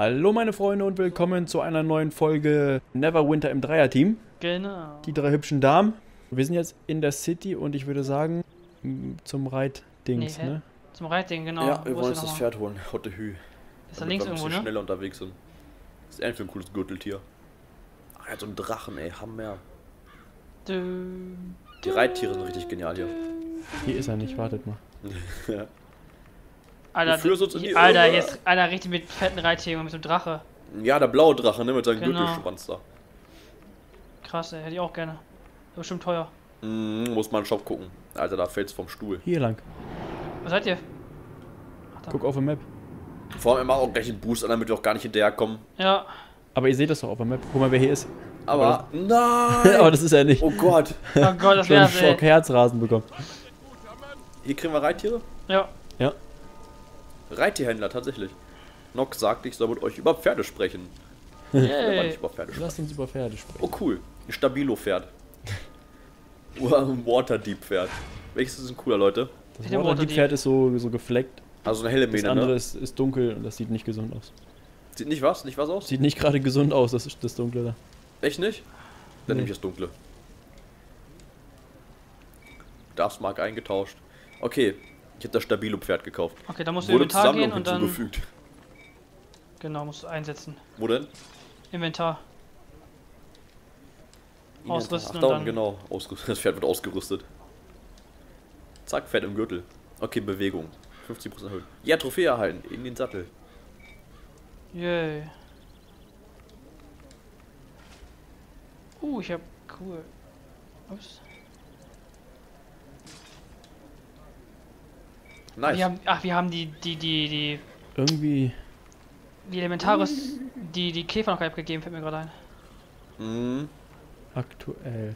Hallo meine Freunde und willkommen zu einer neuen Folge Neverwinter im Dreierteam. Genau. Die drei hübschen Damen. Wir sind jetzt in der City und ich würde sagen zum Reitdings, Nee, ne? Zum Reitding, genau. Ja, wir Wo wollen uns das Pferd holen. Hotte Hü. Ist da links irgendwo, ne? schneller unterwegs sind. Was ist eigentlich für ein cooles Gürteltier? Ach, er hat so einen Drachen, ey. Hammer. Die Reittiere sind richtig genial hier. Hier ist er nicht, wartet mal. ja. Alter, Du führst uns in die Alter, Irre. jetzt, Alter, richtig mit fetten Reittieren, mit so einem Drache. ja, der blaue Drache, ne? Mit seinem Genau. Gürtelschwanz da. Krass, ey, hätte ich auch gerne. Ist Bestimmt teuer. Mhm, muss mal in den Shop gucken. Alter, da fällt's vom Stuhl. Hier lang. Was seid ihr? Ach, da. Guck auf der Map. Vor allem immer auch gleich einen Boost an, damit wir auch gar nicht hinterherkommen. Ja, Aber ihr seht das doch auf der Map. Guck mal, wer hier ist. Aber. Aber Nein! das ist er nicht. oh Gott! oh Gott, das wär's, Schock ey. Herzrasen bekommen. Hier kriegen wir Reittiere? Ja, Ja. Reittierhändler, tatsächlich. Nock sagt, ich soll mit euch über Pferde sprechen. Ja, aber yay. nicht über Pferde sprechen. Lass uns über Pferde sprechen. Oh cool, ein Stabilo-Pferd. Ein Waterdeep-Pferd. Welches ist ein cooler, Leute? Das Waterdeep-Pferd ist so, so gefleckt. Also eine helle Das Mähne, andere ne? ist, ist dunkel und das sieht nicht gesund aus. Sieht nicht was? Nicht was aus? Sieht nicht gerade gesund aus, das, das Dunkle da. Echt nicht? Dann Nee. nehme ich das Dunkle. Das mag eingetauscht. Okay, ich habe das Stabilo-Pferd gekauft. Okay, dann musst du Wurde Inventar Sammlung gehen und dann. hinzugefügt. Genau, musst du einsetzen. Wo denn? Inventar. Ausrüsten Ach, da und dann- genau. Ausgerüstet. Das Pferd wird ausgerüstet. Zack, Pferd im Gürtel. Okay, Bewegung. 50% erhöht. Ja, Trophäe erhalten. In den Sattel. Yay. Uh, ich hab. Cool. Ups. Nice. Wir haben, ach, wir haben die, die, die, die, Irgendwie. die Elementaris, die, die Käfer noch gar nicht abgegeben, fällt mir gerade ein. Mhm. aktuell.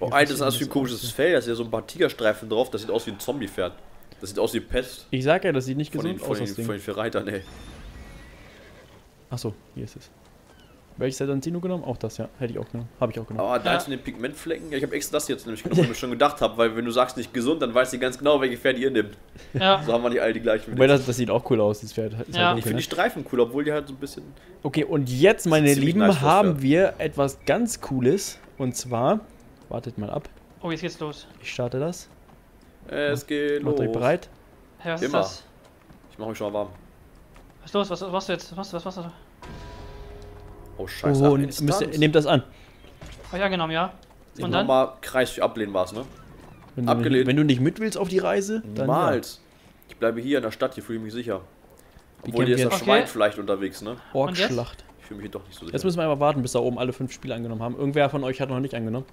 Oh, Alter, das ist das ein komisches? Fell. Da ist ja so ein paar Tigerstreifen drauf. Das sieht aus wie ein Zombie-Pferd. Das sieht aus wie Pest. Ich sag ja, das sieht nicht Von den, gesund von, aus, den, das von den vier Reitern, ey. Achso, hier ist es. Welches hat Antino genommen? Auch das, ja. Hätte ich auch genommen. Habe ich auch genommen. Aber da Ja. ist in den Pigmentflecken. Ich habe extra das jetzt nämlich genommen, weil ich schon gedacht habe, weil wenn du sagst nicht gesund, dann weiß ich ganz genau, welche Pferde ihr nimmt. Ja, So haben wir nicht alle die gleichen. Wobei das, das sieht auch cool aus, das Pferd. Ist Ja. halt ich dunkel, finde ne? die Streifen cool, obwohl die halt so ein bisschen. Okay, und jetzt, meine Lieben, nice haben wir etwas ganz Cooles. Und zwar, wartet mal ab. oh, jetzt geht's los. Ich starte das. Es geht Macht los. euch bereit. Hey, was Immer. ist das? Ich mache mich schon mal warm. Was ist los? Was, was machst du jetzt? Was machst du? Was machst du? Oh, scheiße. Oh, müsst ihr, nehmt das an. Hab ich angenommen, ja. Ich Und mach dann? mal Kreis für ablehnen war's, ne? Wenn Abgelehnt. nicht, wenn du nicht mit willst auf die Reise, dann. Ja. Niemals. Ich bleibe hier in der Stadt, hier fühle ich mich sicher. Obwohl hier ist das jetzt? Schwein Okay. vielleicht unterwegs, ne? Orkschlacht. Ich fühle mich hier doch nicht so sicher. Jetzt müssen wir einfach warten, bis da oben alle fünf Spiele angenommen haben. Irgendwer von euch hat noch nicht angenommen.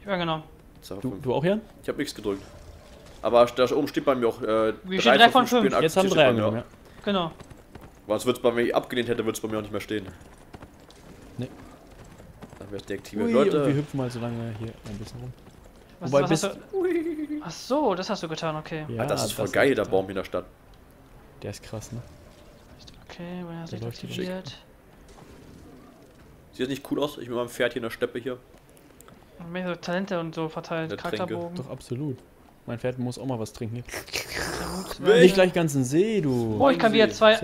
Ich hab angenommen. Du, du auch, Jan? Ich habe nichts gedrückt. Aber da oben steht bei mir auch äh, Wie steht drei von fünf? Spielen Jetzt haben drei angenommen, ja. Genau. Weil sonst wird's bei mir, wenn ich abgelehnt hätte, würde es bei mir auch nicht mehr stehen. Nee. Dann es deaktiviert. Ui, und wir Leute, hüpfen mal so lange hier ein bisschen rum. Was, Wobei was bist- du? Ach so, das hast du getan, okay. Ja, ah, das ist voll geil, ist der Baum hier in der Stadt. Der ist krass, ne? Okay, wenn er sich aktiviert. Sieht das nicht cool aus? Ich mit meinem Pferd hier in der Steppe hier. Und mehr so Talente und so verteilt. Der. Charakterbogen. Doch, absolut. Mein Pferd muss auch mal was trinken. Hier. Nicht gleich ganzen See, du. Oh, ich kann wieder zwei.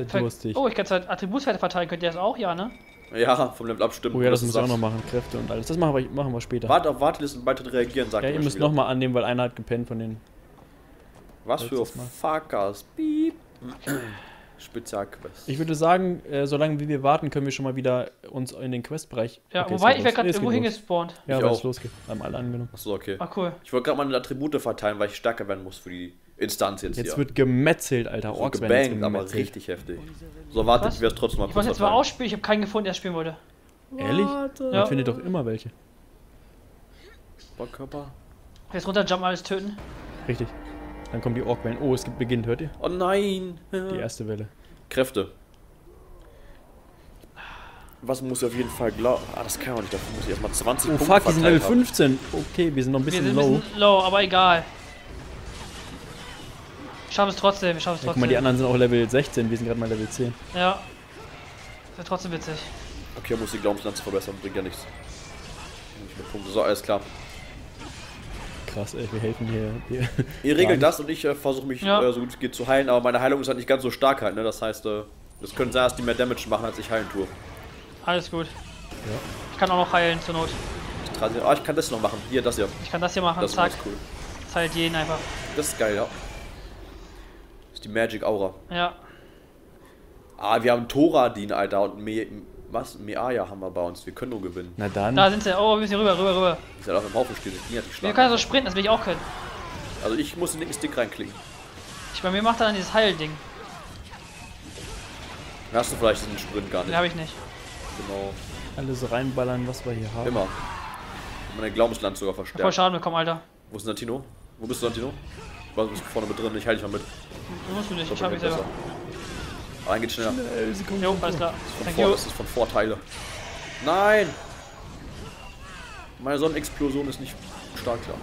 Oh, ich kann zwei Attributswerte verteilen. Könnt ihr das auch, ja, ne? Ja, vom Level abstimmen. Oh ja, das ist muss ich auch das. noch machen. Kräfte und alles. Das machen wir, machen wir später. Warte auf Wartelisten, bald reagieren, sagt Ja, er ihr müsst nochmal annehmen, weil einer hat gepennt von den. Was für. Fuckers. Piep. Spezialquest. Ich würde sagen, äh, solange wie wir warten, können wir schon mal wieder uns in den Questbereich. Ja, Okay, wobei ich werde gerade irgendwo hingespawnt. Ja, Ich weil es losgeht. Haben alle angenommen. Achso, okay. Ah, cool. Ich wollte gerade meine Attribute verteilen, weil ich stärker werden muss für die Instanz jetzt, Jetzt hier. wird gemetzelt, Alter. so Orks werden jetzt gebankt, aber gemetzelt. richtig heftig. So, wartet, Was? ich werde es trotzdem mal Ich kurz wollte jetzt mal ausspielen. Ich habe keinen gefunden, der spielen wollte. Ehrlich? Warte. Man findet doch immer welche. Bockkörper. Jetzt runterjumpen, alles töten. Richtig. Dann kommen die Orkwellen. Oh, es gibt beginnt, hört ihr? Oh nein. Die erste Welle. Kräfte. Was muss ich auf jeden Fall glauben? Ah, das kann ich auch nicht. Dafür muss ich erstmal 20 Oh Punkte fuck, wir sind Level verteilt haben. 15. Okay, wir sind noch ein Wir bisschen sind ein low. bisschen low, aber egal. Ich schaffe es trotzdem, ich schaffe es Ja, guck trotzdem. mal, die anderen sind auch Level 16. Wir sind gerade mal Level 10. Ja. Das wird trotzdem witzig. Okay, muss die Glaubenslanze verbessern. Bringt ja nichts. Nicht mehr Punkte. So, alles klar. Krass, ey, wir helfen hier. hier. Ihr regelt das und ich äh, versuche mich Ja. äh, so gut es geht zu heilen, aber meine Heilung ist halt nicht ganz so stark halt, ne? Das heißt, äh, Das könnte sein, dass die mehr Damage machen, als ich heilen tue. Alles gut. Ja. Ich kann auch noch heilen zur Not. Ich, trage- ah, ich kann das noch machen. Hier, das hier. Ich kann das hier machen. Das ist Zack. ganz cool. Das heilt jeden einfach. Das ist geil, ja. Das ist die Magic Aura. Ja. Ah, wir haben Thoradin, Alter, und Me was? Meaya haben wir bei uns. Wir können nur gewinnen. Na dann. Da sind sie. Oh, wir müssen hier rüber, rüber, rüber. Ich soll auch im Haufen stehen. Die hat die Wir können so sprinten, das will ich auch können. Also ich muss den linken Stick reinklicken. Ich, bei mir macht er dann dieses Heilding. Hast du vielleicht diesen Sprint gar Den nicht? habe ich nicht. Genau. Alles reinballern, was wir hier haben. Immer. Meine Glaubensland sogar Voll verstärkt. Schaden bekommen, Alter. Wo ist Santino? Wo bist du, Santino? Du bist vorne mit drin. Ich halte dich mal mit. Du musst du nicht, ich Das habe mich selber. besser. Rein geht schneller. Äh, sie kommen Jo, alles klar. Von Thank vor, you. das ist von Vorteile. Nein! Meine Sonnenexplosion ist nicht stark klar.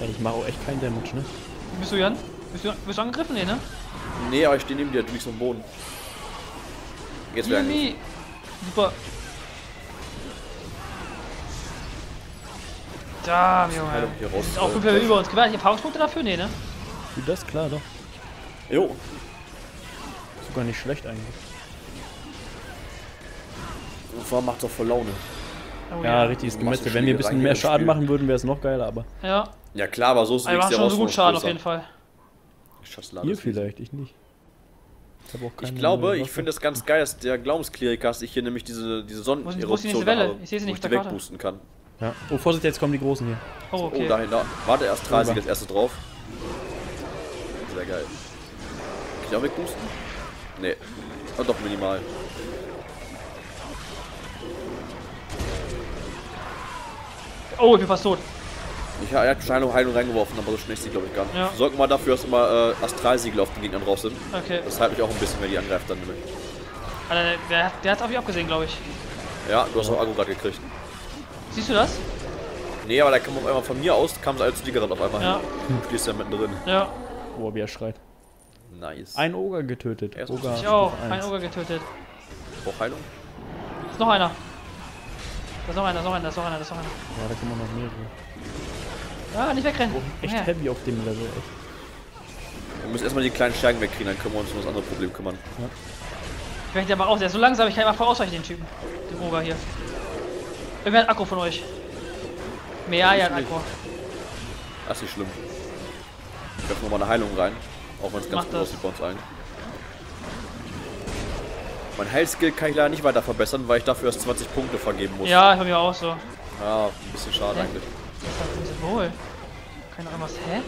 Ey, ich mache auch echt keinen Damage, ne? Bist du Jan? Bist du, bist du angegriffen? Nee, ne? Nee, aber ich stehe neben dir, du liegst am Boden. Jetzt wäre Yumi. Super. Da, Junge. Heilung hier raus. Das ist auch äh, fünf über uns. Gewährt die Erfahrungspunkte dafür? Nee, ne? Du, das klar, doch. Jo, Sogar nicht schlecht eigentlich. und zwar macht doch voll Laune. Oh, Ja, richtiges Du machst Gemetzel. so Wenn wir ein bisschen mehr Schaden machen würden, wäre es noch geiler, aber Ja, Ja klar, aber so ist nichts machen schon so gut Schaden auf jeden Fall. ihr vielleicht, ich nicht. Ich habe auch keine Ich glaube, ich finde es ganz geil, dass der Glaubenskleriker sich hier nämlich diese, diese Wo ist- wo ist die nächste Sonneneruption Welle? habe, Ich sehe sie wo nicht ich die Karte. wegboosten kann. Ja. Oh, Vorsicht, jetzt kommen die Großen hier. Oh, Oh, okay. dahin, da. Warte, erst 30 Rüber. als erste drauf. Sehr geil. Kann ich auch wegboosten? Nee. Oh, doch, minimal. Oh, ich bin fast tot. Ich habe ja Heilung, Heilung reingeworfen, aber so schnell ist die, glaube ich, gar nicht. Ja. Sorgen mal dafür, dass immer äh, Astralsiegel auf den Gegnern drauf sind. Okay. Das heilt mich auch ein bisschen, wenn die angreift dann nämlich. Alter, der, der, der hat auf mich abgesehen, glaube ich. Ja, du hast auch Agro gerade gekriegt. Siehst du das? Nee, aber da kam auf einmal von mir aus, kam es dir gerade auf einmal. Ja. Du stehst ja mittendrin. Ja. Oh, wie er schreit. Nice. Ein Oger getötet. Er ist Oger Ich auch. Ein. Oger getötet. Brauch Heilung? Ist noch einer. Da ist noch einer, da ist noch einer, da ist noch einer, da ist noch einer. Ja, da kommen noch mehrere. Ah, nicht wegrennen. Echt Ja. heavy auf dem Level, echt. Wir müssen erstmal die kleinen Schergen wegkriegen, dann können wir uns um das andere Problem kümmern. Ich möchte aber auch, der ist so langsam, ich kann einfach vorausweichen, den Typen. Den Oger hier. Irgendwer hat Akku von euch. Mehr, ja, hat nicht. Akku. Das ist nicht schlimm. Ich werfe nochmal eine Heilung rein. Auch wenn es ganz gut das. aussieht bei uns allen. Mein Heilskill kann ich leider nicht weiter verbessern, weil ich dafür erst 20 Punkte vergeben muss. Ja, ich hab mir auch so. Ja, ein bisschen schade Hä? eigentlich. Was dieses Symbol? Keine Ahnung was. Hä?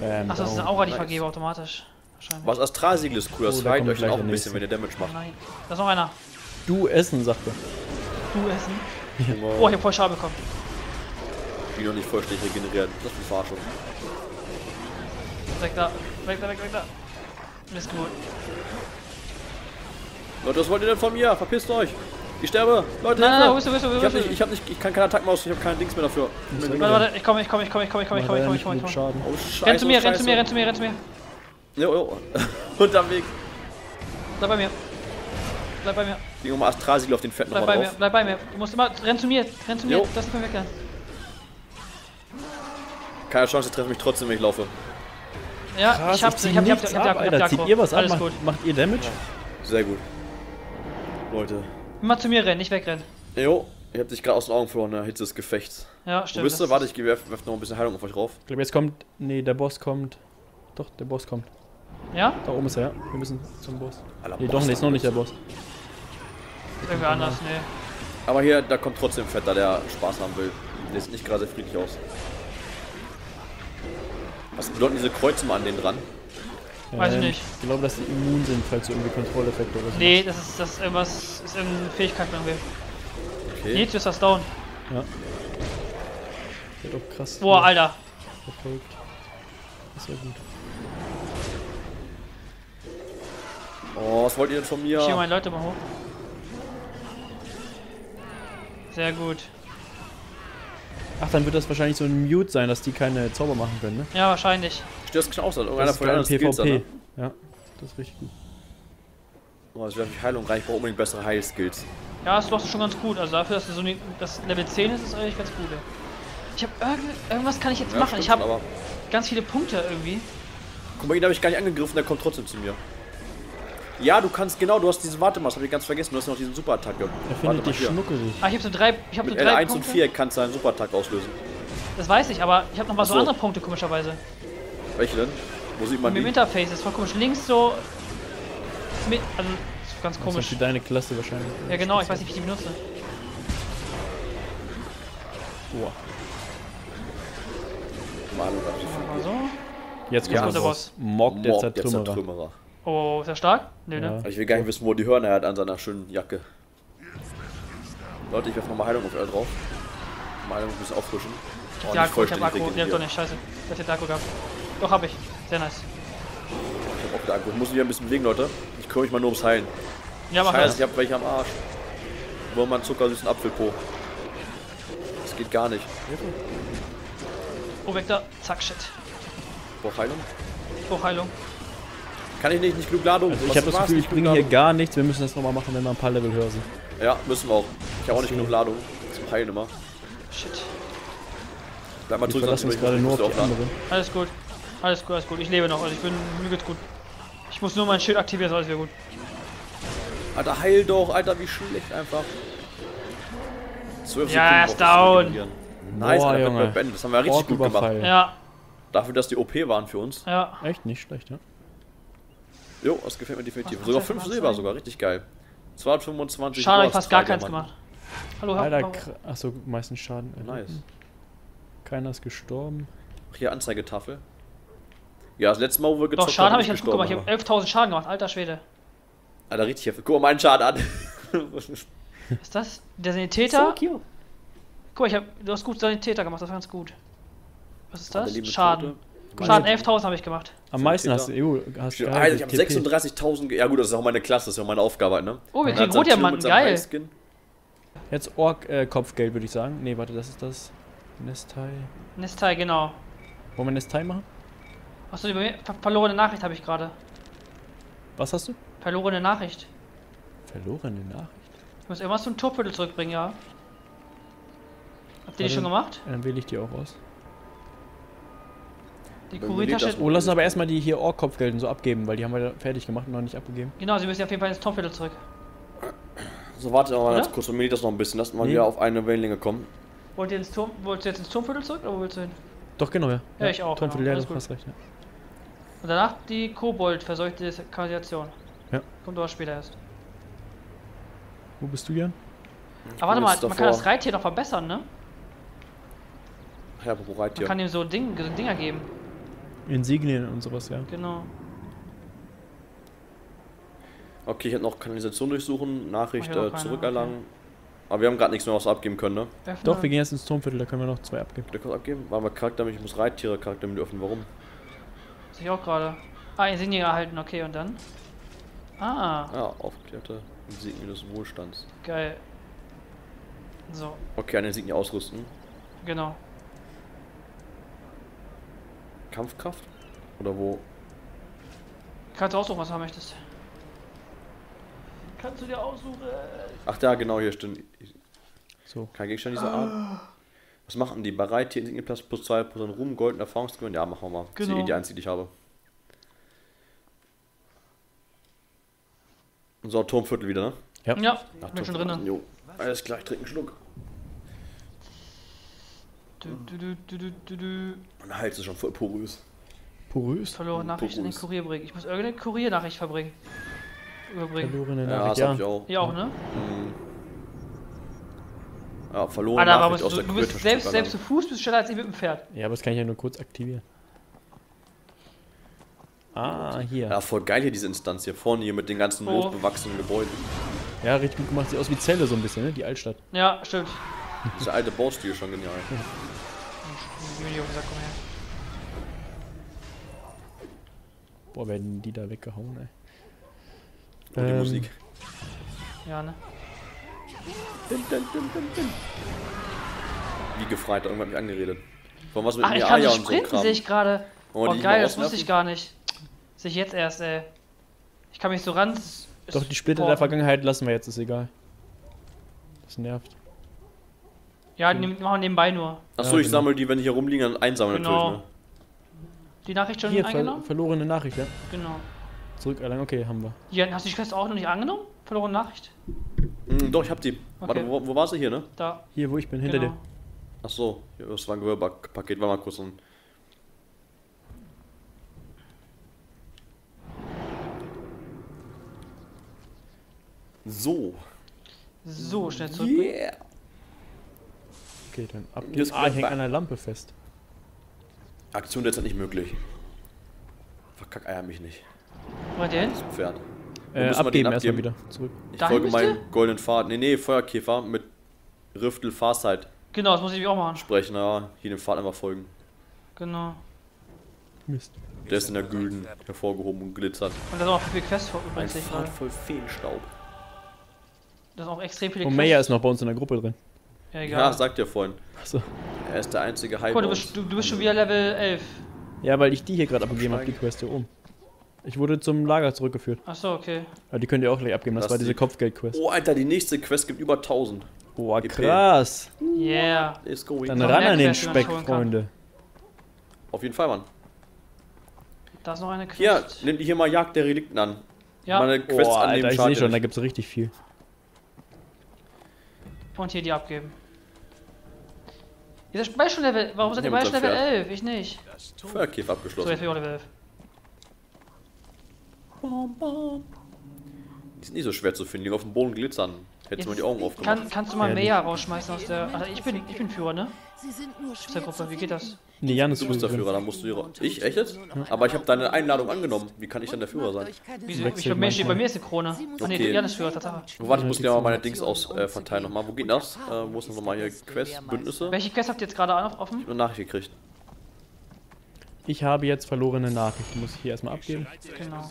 Bam, Achso, das ist eine. Aura, die ich Nice. vergebe automatisch. Wahrscheinlich. Was Astralsiegel ist cool, das Oh, da euch dann auch ein bisschen, wenn ihr Damage macht. Nein. Da ist noch einer. Du essen, sagt er. Du essen. Oh, ich hab voll Schaden bekommen. ich bin noch nicht vollständig regeneriert. Das ist eine Verarschung. Weg da. Weg da, weg, weg da. Mist gut. Leute, was wollt ihr denn von mir? Verpisst euch! Ich sterbe! Leute, Nein, nein, bist du, wo bist du, wo ich, hab nicht, ich hab nicht, ich kann keine Attacken aus, ich hab keine Dings mehr dafür. Warte, warte, ich komme, ich komme, ich komme, ich komme, ich komme, ich komme, ich komme, ich komme, ich komme. Ich komme. Schaden. Oh, scheiße, Renn zu mir, renn zu mir, renn zu mir, renn zu mir. Jo, jo. Unterm Weg. Bleib bei mir. Bleib bei mir. Gehen wir mal Astralsiegel auf den Fetten Bleib nochmal bei mir, drauf. bleib bei mir. Du musst immer, renn zu mir, renn zu mir. Jo. Das ist mir weg dann. Keine Chance, die treffen mich trotzdem, wenn ich laufe. Ja, Krass, ich hab's, ich hab, ich hab, ich nichts hab, ich ab, hab, ich hab, Zieht ihr was ab? Alles Macht, gut. macht ihr Damage? Sehr gut. Leute. Immer zu mir rennen, nicht wegrennen. Jo, ich hab dich gerade aus den Augen verloren, der Hitze des Gefechts. Ja, Wo stimmt. bist du? Warte, ich werf, werf noch ein bisschen Heilung auf euch rauf. Ich glaube, jetzt kommt. Nee, der Boss kommt. Doch, der Boss kommt. Ja? Da oben ist er, ja. Wir müssen zum Boss. Alter, Nee, doch nicht, ist noch nicht der Boss. Irgendwie anders, nee. Aber hier, da kommt trotzdem Fett, da der Spaß haben will. Der sieht nicht gerade sehr friedlich aus. Was bedeuten diese Kreuze mal an denen dran? Weiß ich nicht. Ich glaube, dass die immun sind, falls du irgendwie Kontrolleffekte oder so. Nee, das ist, das ist irgendwas, ist irgendeine Fähigkeit von irgendwie. Okay. Nee, ist das down. Ja. Der auch krass. Boah, Alter. Verfolgt. Das wäre gut. Oh, was wollt ihr denn von mir? Ich schiebe meine Leute mal hoch. Sehr gut. Ach, dann wird das wahrscheinlich so ein Mute sein, dass die keine Zauber machen können, ne? Ja, wahrscheinlich. Störst dich aus, irgendeiner Das ist von anderen Skills, PvP. Alter. Ja, das ist richtig gut. Oh, werfe ich Heilung rein, ich brauche unbedingt bessere Heilskills. Ja, das läuft schon ganz gut. Also dafür, dass du so nie- das Level 10 ist, ist eigentlich ganz gut. Ey. Ich habe irgend, irgendwas kann ich jetzt Ja, machen. stimmt, Ich habe aber ganz viele Punkte irgendwie. guck mal, ihn habe ich gar nicht angegriffen, der kommt trotzdem zu mir. Ja, du kannst, genau, du hast diese, warte mal, das hab ich ganz vergessen, du hast noch diesen Superattacke. Er Warte findet dich schnuckelig. Ah, ich habe so drei, ich habe so drei L1 und Punkte. 4 kannst du einen Superattack auslösen. Das weiß ich, aber ich habe noch mal so so. andere Punkte komischerweise. Welche denn? Wo sieht man Mit dem die? Interface, das ist voll komisch. Links so. Mit, also, das ist ganz Das ist komisch. für deine Klasse wahrscheinlich. Ja, genau, ich weiß nicht, wie ich die benutze. Boah. Mann, was ist Mal so. Jetzt Ja, kommt der der Boss. Mock der Zertrümmerer. Zertrümmerer. Oh, ist er stark? Nö, Ja. ne? Ich will gar nicht wissen, wo er die Hörner hat an seiner schönen Jacke. Leute, ich werfe nochmal Heilung auf er drauf. Mal Heilung ein bisschen auffrischen. Oh, Ja, cool, ich hab Akku. Ne, regeneriert. doch nicht, scheiße. Hat jetzt Akku gehabt. Doch, hab ich. Sehr nice. Ich hab auch wieder Akku. Ich muss mich wieder ein bisschen bewegen, Leute. Ich kümmere mich mal nur ums Heilen. Ja, mach Scheiße, das. ich hab welche am Arsch. Wo man zuckersüßen Apfelpo. Das geht gar nicht. Oh, weg da. Zack, shit. Brauch Heilung? Hochheilung. Kann ich nicht, nicht genug Ladung. Also ich habe das? Gefühl, ich bringe hier gar nichts. Wir müssen das nochmal machen, wenn wir ein paar Level höher sind. Ja, müssen wir auch. Ich habe auch nicht genug Ladung. Zum Heilen immer. Shit. Bleib mal zurück, sonst gerade ich nur auf die anderen. Alles gut. Alles gut, alles gut. Ich lebe noch. Also ich bin. Mir geht's gut. Ich muss nur mein Schild aktivieren, ist alles wieder gut. Alter, heil doch, Alter, wie schlecht einfach. 12 Ja, er ist down. Nice, Boah, Alter, Junge. Beendet. Das haben wir richtig gut gemacht. Ja, Dafür, dass die OP waren für uns. ja. Echt nicht schlecht, ja. Jo, das gefällt mir definitiv. Was Sogar macht 5 das Silber sein? sogar, richtig geil. 225 Schade, ich fast gar keins gemacht. Hallo, Ah, Alter, achso, meistens Schaden. erlitten. Nice. Keiner ist gestorben. Ach, hier Anzeigetafel. Ja, das letzte Mal, wo wir Doch, gezockt Schaden haben, habe ich ganz gut gemacht. Ich habe 11.000 Schaden gemacht. Alter Schwede. Alter, richtig heftig. Guck mal meinen Schaden an. Was ist das? Der Sanitäter? cute. Guck mal, ich hab, du hast gut Sanitäter gemacht. Das war ganz gut. Was ist das? Schaden. Tote. Schaden 11.000 habe ich gemacht. Am meisten hast du. EU, hast Ja, du Alter, ich habe TP. 36.000. ge- Ja, gut, das ist auch meine Klasse, das ist auch meine Aufgabe, halt, ne? Oh, wir kriegen Rotdiamanten. Geil. Jetzt Ork-Kopfgeld, würde ich sagen. Nee, warte, das ist das. Nestai. Nestai, genau. Wollen wir Nestai machen? Achso, die ver verlorene Nachricht habe ich gerade. Was hast du? Verlorene Nachricht. Verlorene Nachricht. Ich muss irgendwas zum Torviertel zurückbringen, ja. Habt ihr die schon gemacht? Dann wähle ich die auch aus. Die das- Oh, lass uns aber erstmal die hier Ork-Kopfgelden so abgeben, weil die haben wir fertig gemacht und noch nicht abgegeben. Genau, sie müssen auf jeden Fall ins Torviertel zurück. So, warte mal ganz kurz, mir geht das noch ein bisschen. Lass mal Nee. wieder auf eine Wellenlänge kommen. Wollt ihr, ins Turm, wollt ihr jetzt ins Turmviertel zurück oder wo willst du hin? Doch, genau, ja. Ja, ich auch, Tom genau. ja, Alles du hast recht, ja. Und danach die Kobold-verseuchte Kanalisation. Ja. Kommt aber später erst. Wo bist du, Jan? Aber warte mal, man kann das Reittier noch verbessern, ne? Ja, wo Man Reittier? kann ihm so, Ding, so Dinger geben. Insignien und sowas, ja. Genau. Okay, ich hätte noch Kanalisation durchsuchen, Nachricht äh, zurückerlangen. Aber wir haben gerade nichts mehr, was wir abgeben können, ne? Öffne. Doch, wir gehen jetzt ins Turmviertel, da können wir noch zwei abgeben. Ihr kurz abgeben? Waren wir Charakter, ich muss Reittiere Charakter mit öffnen. Warum? Sehe ich auch gerade. Ah, Insignie erhalten, okay, und dann? Ah, Ja, aufgeklärte Insignien des Wohlstands. geil. So, Okay, eine Insignie ausrüsten. genau. Kampfkraft? Oder wo? Kannst du aussuchen, was du haben möchtest. Kannst du dir aussuchen? Ach da, genau, hier stimmt. So. Kein Gegenstand dieser Art. Was machen die? Bei Reittier Insignien plus, plus 2% Ruhm, Golden Erfahrungsgewinn? Ja, machen wir mal. Das ist Genau. die einzige, die ich habe. So, Turmviertel wieder, ne? Ja. Ja, Ach, bin schon drinnen. Jo. Alles klar, ich trinke einen Schluck. Du, du, du, du, du, du, du. Mein Hals ist schon voll porös. Porös? Verlorene Nachricht an den Porus. Kurier bringen. Ich muss irgendeine Kuriernachricht verbringen. Überbringen. Verlorene Ja, Nachricht, das hab ja. ich auch. Ihr auch, ne? Mhm. Ja, verloren Alter, aber Nachricht aus du, der du bist selbst, selbst zu Fuß bist du schneller als ich mit dem Pferd. Ja, aber das kann ich ja nur kurz aktivieren. Ah, hier. Ja, voll geil hier diese Instanz hier vorne hier mit den ganzen Oh. hochbewachsenen Gebäuden. Ja, richtig gut gemacht. Sieht aus wie Zelle so ein bisschen, ne? Die Altstadt. Ja, stimmt. Dieser alte Baustil ist schon genial. Die gesagt, komm her. Boah, werden die da weggehauen, ey. Und die Ähm, Musik. Ja, ne? Wie gefreit, irgendwann hat mich angeredet. Von was mit Ach, ich mir kann so so sprinten, Kram. sehe ich gerade. Oh die geil, das wusste ich gar nicht. Sehe ich jetzt erst, ey. Ich kann mich so ran... Doch, die Splitter Boah. der Vergangenheit lassen wir jetzt, ist egal. Das nervt. Ja, nehm, machen wir nebenbei nur. Achso, Ja, ich genau. sammle die, wenn die hier rumliegen, dann einsammeln Genau. natürlich, ne? Die Nachricht schon Hier, ver eingenommen? verlorene Nachricht, ja. Genau. Zurück erlangen, okay, haben wir. Jan, hast du die Quest auch noch nicht angenommen? Verlorene Nachricht? Hm, doch, ich hab die. Warte, Okay. wo, wo war sie hier, ne? Da. Hier, wo ich bin, hinter genau. dir. Ach so, ja, das war ein Gewölbepaket, war mal kurz ein. So. So, schnell zurück. Yeah. Okay, dann ab. Hier ist Ah, ich häng an der Lampe fest. Aktion derzeit nicht möglich. Verkack eier mich nicht. Der hin? Das Pferd. Äh, abgeben, erstmal wieder. Zurück. Ich Dahin folge bist meinem goldenen Pfad. Nee, nee, Feuerkäfer mit Riftel Farsight Genau, das muss ich auch machen. sprechen. Ja, hier dem Pfad einfach folgen. Genau. Mist. Der ist in der Gülden hervorgehoben und glitzert. Und da sind auch viele Quests vor Ein übrigens. ich Pfad voll Feenstaub. Da sind auch extrem viele Und Quests. Maya ist noch bei uns in der Gruppe drin. Ja, Ja, egal. sagt ja vorhin. Achso. Er ist der einzige Hype. Guck mal, du bist, du, du bist schon wieder Level 11. Ja, weil ich die hier gerade abgegeben habe, die Quest hier oben. Ich wurde zum Lager zurückgeführt. Achso, okay. Aber die könnt ihr auch gleich abgeben. Das Lass war diese die- Kopfgeld-Quest. Oh, Alter, die nächste Quest gibt über 1000. Boah, krass. Yeah. Let's go. Dann ran an den Speck. Freunde. Auf jeden Fall, Mann. Da ist noch eine Quest. Hier, nimm die hier mal Jagd der Relikten an. Ja, Meine Quest Boah, annehmen Alter, ich sehe schon, da gibt's richtig viel. und hier die abgeben. Ihr seid beide schon Level. Warum seid ihr beide schon Level seinem 11? Ich nicht. Feuerkäfer So, abgeschlossen. jetzt bin ich auch Level 11. Die sind nicht so schwer zu finden, die auf dem Boden glitzern. Hättest du mal die Augen aufgemacht. Kann, kannst du mal. Maya rausschmeißen aus der. Also ich bin, ich bin Führer, ne? Sie sind nur Aus der Gruppe. Wie geht das? Nee, Jan ist Du bist der. Führer, dann musst du hier. Ich? Echt jetzt? Aber ich habe deine Einladung angenommen. Wie kann ich dann der Führer sein? Wieso? Ich bei mir steht, bei mir ist eine Krone. Ah nee, Okay. Jan ist Führer, Tatsache. Oh, warte, ich muss dir mal meine Dings aus äh, verteilen nochmal. Wo geht das? Äh, wo ist noch mal hier Quest, Bündnisse? Welche Quest habt ihr jetzt gerade offen? Eine Nachricht gekriegt. Ich habe jetzt verlorene Nachrichten. Muss ich hier erstmal abgeben. Genau.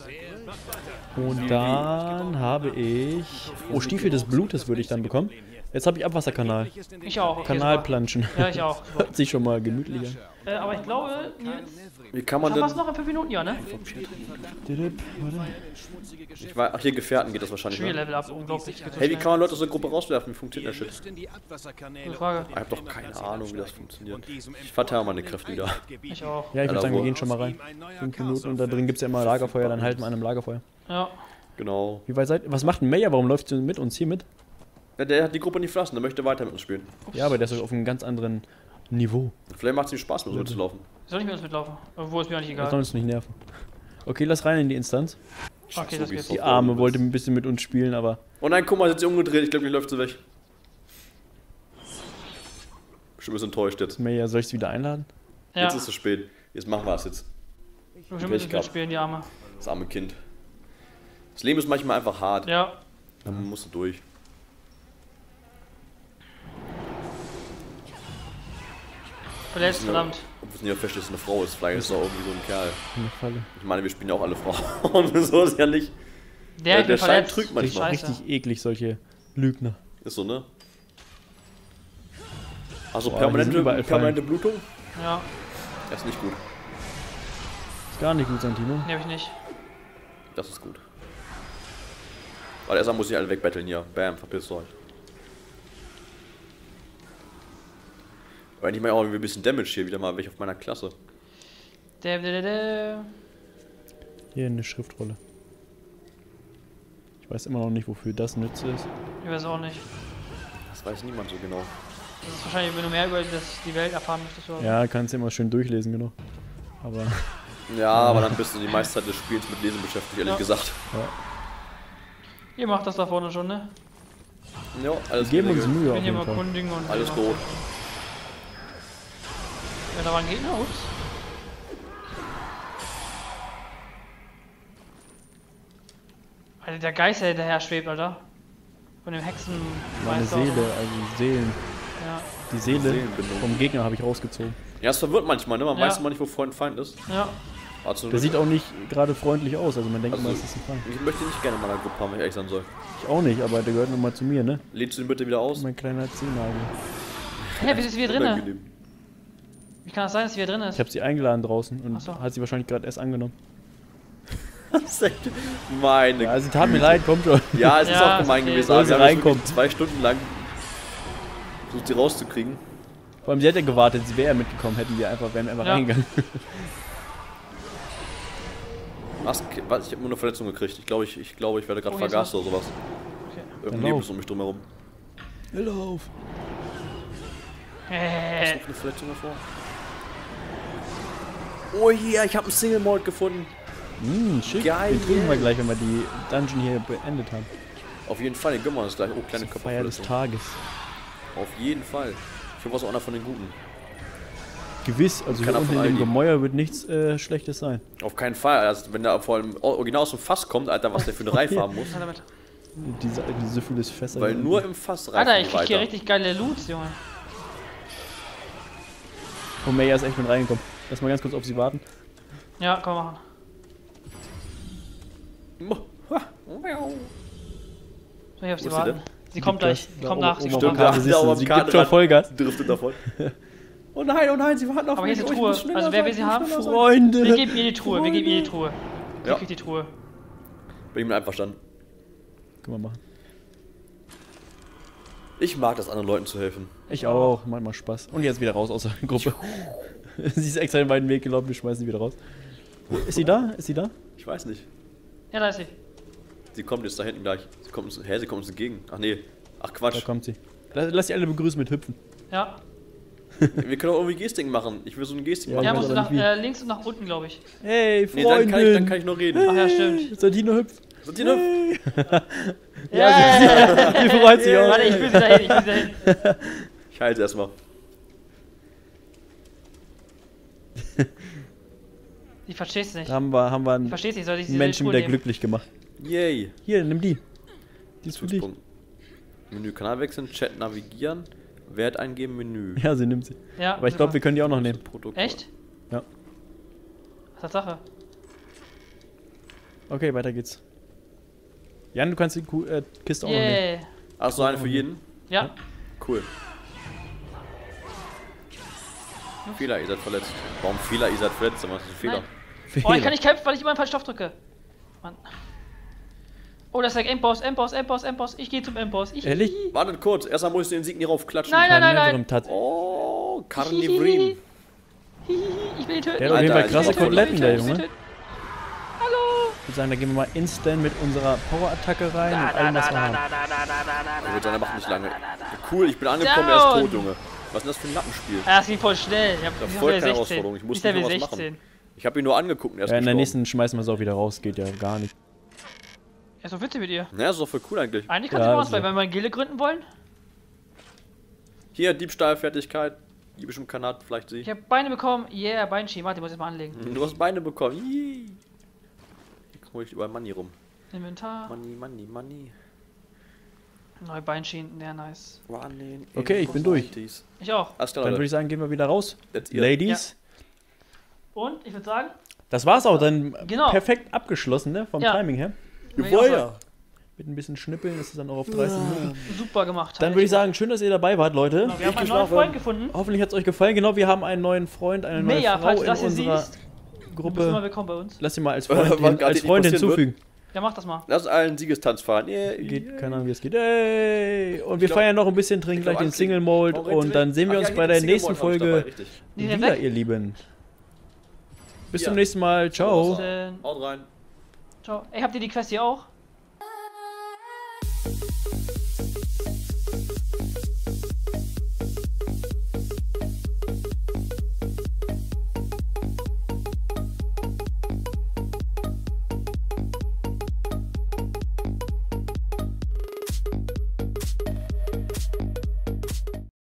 Und dann habe ich. Oh, Stiefel des Blutes würde ich dann bekommen. Jetzt habe ich Abwasserkanal. Ich auch. Okay, Kanalplanschen. Ja, ich auch. Hört sich schon mal gemütlich an. Äh, aber ich glaube, Nils, Wie kann man denn. noch in 5 Minuten, ja, ne? Ich war, ach, hier Gefährten geht das wahrscheinlich. Ne? Level up, unglaublich. Hey, wie kann man Leute aus der Gruppe rauswerfen? Wie funktioniert der Shit? Gute Frage. Ich hab doch keine Ahnung, wie das funktioniert. Ich verteile meine Kräfte wieder. Ich auch. Ja, ich würde sagen, wir gehen schon mal rein. Fünf Minuten und da drin gibt es ja immer Lagerfeuer, dann halten wir an einem Lagerfeuer. Ja. Genau. Wie weit seid Was macht ein Meyer? Warum läuft sie mit uns hier mit? Ja, der hat die Gruppe nicht verlassen, der möchte weiter mit uns spielen. Ja, aber der ist doch auf einem ganz anderen Niveau. Vielleicht macht es ihm Spaß, mit uns zu laufen. Soll ich mit uns mitlaufen? Obwohl, ist mir eigentlich Das soll egal. uns nicht nerven. Okay, lass rein in die Instanz. Okay, So das Die Arme wollte ein bisschen mit uns spielen, aber Oh nein, guck mal, jetzt ist sie umgedreht. Ich glaube, die läuft sie weg. Bestimmt ist enttäuscht jetzt. Meyer, soll ich sie wieder einladen? Ja, Jetzt ist es spät. Jetzt machen wir es jetzt. bestimmt müssen wir spielen, die Arme. Das arme Kind. Das Leben ist manchmal einfach hart. Ja. Dann musst du durch. Verletzt, verdammt. Ob es nicht fest ist, eine Frau ist. Vielleicht ist es auch irgendwie so ein Kerl. In der Falle. Ich meine, wir spielen ja auch alle Frauen. so ist ja nicht. Der, ich bin der Schein trügt manchmal. Scheiße. Richtig eklig, solche Lügner. Ist so, ne? Also Boah, permanente, permanente Blutung? Ja, Das ist nicht gut. Ist gar nicht gut, Santino. nee, hab ich nicht. Das ist gut. Weil erstmal muss ich alle wegbetteln hier. Bam, verpisst euch. Aber ich mache auch irgendwie ein bisschen Damage hier wieder mal weg auf meiner Klasse. Der, der, der, der. Hier eine Schriftrolle. Ich weiß immer noch nicht, wofür das nütze ist. Ich weiß auch nicht. Das weiß niemand so genau. Das ist wahrscheinlich, wenn du mehr über das, die Welt erfahren möchtest. Oder. Ja, kannst du immer schön durchlesen, genau. Aber Ja, aber dann bist du die meiste Zeit des Spiels mit Lesen beschäftigt, ehrlich Ja. gesagt. Ihr macht das da vorne schon, ne? Ja, wir alles geben uns. Mühe Ich bin hier mal kundigen und. Alles tot. Ja, da war ein Gegner, ups. Alter, der Geist, der hinterher schwebt, Alter. Von dem Hexen. Meine Seele, also Seelen. Ja, Die Seele vom Gegner habe ich rausgezogen. Ja, es verwirrt manchmal, ne? Man Ja. weiß immer nicht, wo Freund und Feind ist. ja. Zum Der Glück- sieht auch nicht gerade freundlich aus, also man denkt Also- immer, es ist ein Feind. ich möchte nicht gerne in meiner Gruppe haben, wenn ich ehrlich sein soll. Ich auch nicht, aber der gehört nun mal zu mir, ne? Lädst du ihn bitte wieder aus? Mein kleiner Zehennagel. Hä, wie ist wieder drinne? Wie kann das sein, dass sie wieder drin ist? Ich habe sie eingeladen draußen und so. hat sie wahrscheinlich gerade erst angenommen. Ist meine Ja, sie tat mir leid, kommt schon. Ja, es ist Ja, auch gemein okay. gewesen. Soll aber sie wir wirklich zwei Stunden lang versucht, sie rauszukriegen. Vor allem, sie hätte gewartet, sie wäre mitgekommen, hätten wir einfach, wären wir einfach Ja. reingegangen. Was, was, ich habe nur eine Verletzung gekriegt. Ich glaube, ich, ich, glaube, ich werde gerade Oh, hier ist vergast oder sowas. Okay. Irgendein Nebel ist um mich drumherum. Lauf. Äh, Noch eine Verletzung davor? Oh yeah, ich habe einen Single Malt gefunden. Hm, schick. Geil. Den trinken wir gleich, wenn wir die Dungeon hier beendet haben. Auf jeden Fall, den gönnen wir uns gleich. Oh, kleine Feier des. Tages. Auf jeden Fall. Ich hoffe, was auch einer von den Guten. Gewiss, also hier Keiner unten von in dem. Gemäuer wird nichts äh, Schlechtes sein. Auf keinen Fall. Also, wenn der vor allem original aus dem Fass kommt, Alter, was der für eine Reife haben muss. Diese, diese Syphilis-Fässer. Weil hier nur unten. im Fass reifen Alter, ich krieg hier weiter. richtig geile Loots, Junge. Oh, Maya ist echt mit reingekommen. Lass mal ganz kurz auf sie warten. Ja, komm machen. So, hier auf sie sie warten. denn? Sie kommt gleich. Sie da kommt nach. Sie kommt nach. siehst du, am sie gibt schon. Vollgas. Driftet davon. oh nein, oh nein, sie warten auf Aber mich. hier ist ich muss Truhe. Also wer will ich sie haben? Freunde! Wir geben ihr die Truhe. Wir geben ihr die Truhe. Sie Ja. kriegt die Truhe. Bin ich mit einverstanden. Können wir machen. Ich mag das, anderen Leuten zu helfen. Ich auch, macht mal Spaß. Und jetzt wieder raus aus der Gruppe. sie ist extra den weiten Weg gelaufen, wir schmeißen sie wieder raus. Ist sie da? Ist sie da? Ich weiß nicht. Ja, da ist sie. Sie kommt jetzt da hinten gleich. Sie kommt uns, hä, sie kommt uns entgegen. Ach nee. Ach Da Quatsch. kommt sie. Lass, lass sie alle begrüßen mit Hüpfen. Ja. Wir können auch irgendwie Gestik machen. Ich will so eine Gestik Ja, machen. Ja, musst du nach äh, links und nach unten, glaube ich. Hey, Nee, Freundin! dann kann, ich, dann kann ich noch reden. Ach ja, stimmt. Santino hüpft. Sind die noch? Ja, Sie freut sich auch. Warte, ich will sie dahin, ich will sie dahin. Ich halte erstmal. Die versteht es nicht. Da haben wir, haben wir einen Versteht nicht, soll ich Menschen wieder nehmen? glücklich gemacht. Yay. Hier, nimm die. Die ist für dich. Menü Kanal wechseln, Chat navigieren, Wert eingeben, Menü. Ja, sie nimmt sie. Ja, Aber ich glaube, wir können die auch noch nehmen. Produkt. Echt? Ja. Tatsache. Okay, weiter geht's. Jan, du kannst die Ku äh, Kiste auch noch nehmen. Yeah. Ach so, eine für jeden? Ja. Cool. Fehler, ihr seid verletzt. Warum Fehler, ihr seid verletzt? Was ist ein Fehler? Nein. Oh, ich kann nicht kämpfen, weil ich immer einen falschen Stoff drücke. Mann. Oh, das ist der Endboss, Endboss, Endboss, Endboss. Ich gehe zum Endboss. Ich, Ehrlich? Wartet kurz, erstmal muss ich den Sieg nicht raufklatschen. Nein, nein, nein, nein. Oh, Carnivrim. Ich will ihn töten. Der hat auf jeden Fall krasse ich will ihn Koteletten, der Junge. töten. Hallo. Ich würde sagen, da gehen wir mal instant mit unserer Power-Attacke rein und allem, was wir haben. Ich würde sagen, der macht nicht lange. Cool, ich bin angekommen, er ist tot, Junge. Was ist denn das für ein Lappenspiel? Ah, das ging voll schnell. Ich hab Da ich bin folgt Level keine 16. Herausforderung, ich muss Ich nicht was 16. machen. Ich habe ihn nur angeguckt er ist Ja, in der gestorben. nächsten schmeißen wir es auch wieder raus. Geht ja gar nicht. Ja, ist doch witzig mit ihr. Naja, ist doch voll cool eigentlich. Eigentlich kannst Ja, du so. bleiben, wenn wir eine Gilde gründen wollen. Hier, Diebstahlfertigkeit. Diebischem Kanat, vielleicht sie. Ich habe Beine bekommen. Yeah, Beinski. Warte, ich muss jetzt mal anlegen. Du hast Beine bekommen. Yay. Hier hol ich überall Money rum. Inventar. Money, Money, Money. Neue Beinschienen. Ja, nice. Okay, ich bin durch. the 90s. Ich auch. Alles klar, Dann würde ich sagen, gehen wir wieder raus. Ladies. Und ich würde sagen, Das war's auch dann Genau. perfekt abgeschlossen, ne? Vom Ja. Timing her. Ich auch sagen. Mit ein bisschen Schnippeln ist es dann auch auf 30 Minuten. super gemacht. Dann würde ich sagen, schön, dass ihr dabei wart, Leute. Genau, wir haben einen neuen. Freund gefunden. Hoffentlich hat es euch gefallen. Genau, wir haben einen neuen Freund, eine neue Mea, Frau falls in das unserer siehst. Du bist Gruppe. willkommen bei uns. Lass ihn mal als Freund, hin, als Freund passieren wird. Ja, mach das mal. Lass uns allen Siegestanz fahren. Yeah. Geht, keine Ahnung, wie es geht. Hey! Und wir glaub- feiern noch ein bisschen, trinken gleich den. Single Mold und dann sehen wir Ach uns ja, bei der nächsten Folge wieder, ihr Lieben. Bis Ja. zum nächsten Mal. Ciao. Haut rein. Ciao. Ey, habt ihr die Quest hier auch?